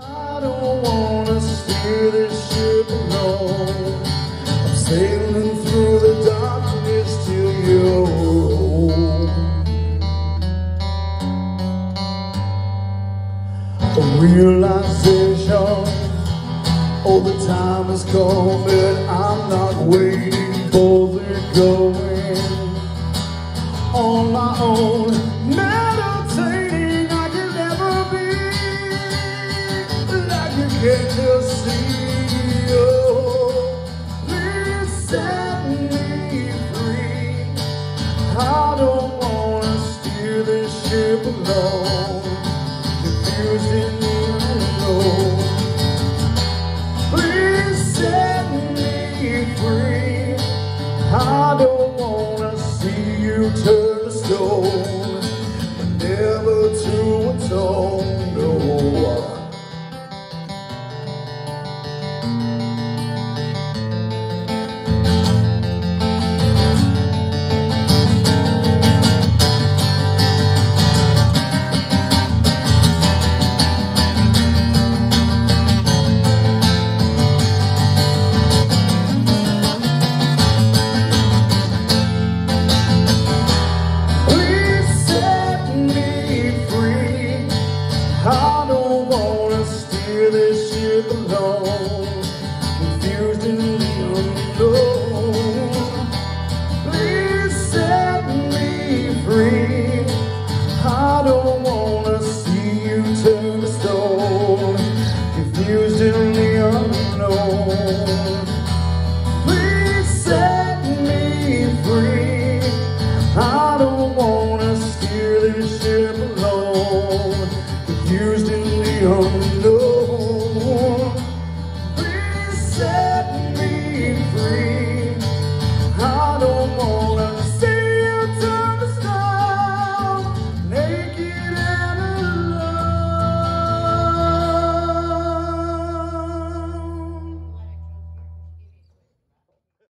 I don't wanna steer this ship alone. I'm sailing through the darkness to you. A realization, oh the time has come and I'm not waiting for the going on my own. Can you see? Please set me free. I don't wanna steer this ship alone. Please set me free. I don't wanna see you turn to stone, but never to atone. you Confused Please set me free. I don't wanna see you turn to stone Confused in the alone Please set me free I don't wanna steer this ship alone Confused set me free.